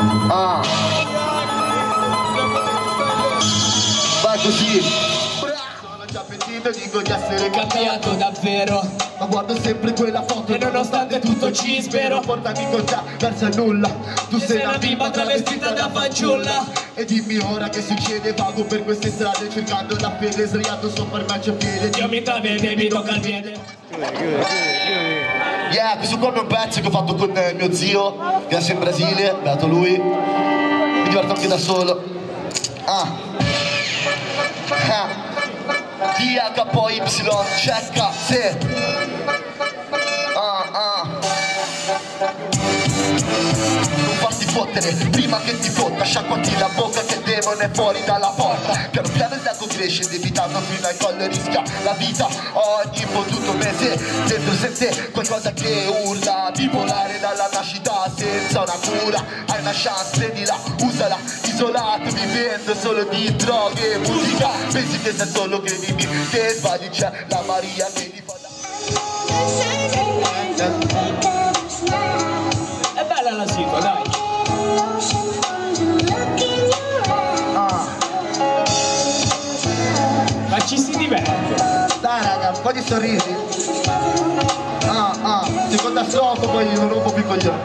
Ah. Va così. Sono già pentito, dico di essere cambiato davvero. Ma guardo sempre quella foto E nonostante tutto ci spero. Portami con te verso il nulla. Tu sei una bimba travestita da fanciulla. E dimmi ora che succede Vago per queste strade cercando la fede Sdraiato sopra il marciapiede. Dio mi travede e mi tocca il piede Yeah, questo qua è un pezzo che ho fatto con eh, mio zio Che è in Brasile, beato lui. Mi diverto anche da solo. Ah. Ah. DHPY, checca, se Ah, ah. Non farti fottere prima che ti fotta sciacquati la bocca che il demone è fuori dalla porta. Piano piano il cresce indebitato fino al collo rischia la vita ogni fottuto mese. Dentro sente qualcosa che urla bipolare dalla nascita senza una cura. Hai una chance prendila usala isolato vivendo solo di droghe e musica. Pensi che sei solo che sbagli c'è la Maria che ti fa È Raga, un po' di sorrisi. Ah, ah, seconda strofa poi non rompo più i coglioni.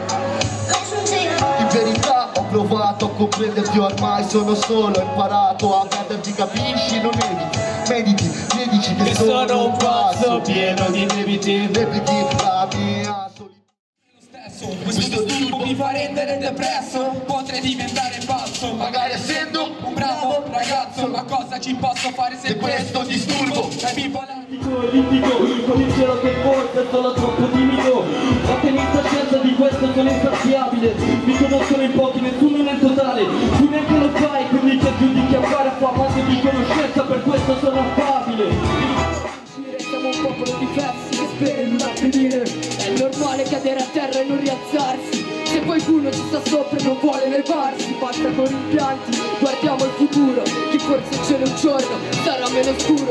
In verità ho provato a comprenderti ormai sono solo, imparato a perderti, capisci? Non eviti, mediti, medici che, Che sono un pazzo pieno di debiti Debiti la mia solitudine. Questo disturbo mi fa rendere depresso Potrei diventare pazzo Magari essendo un bravo ragazzo Ma cosa ci posso fare se Se questo disturbo è bipolare? Litigo con il cielo che forse sono troppo timido. Ma tenista scienza di questo sono insaziabile. Mi conoscono in pochi, nessuno nel totale. Tu neanche lo fai, quindi che giudichi a fare qua base di conoscenza per questo sono affabile. Siamo un popolo di fessi che spera in avvenire È normale cadere a terra e non rialzarsi. Se qualcuno ci sta sopra e non vuole levarsi Basta con rimpianti, guardiamo il futuro Che forse c'è un giorno sarà meno scuro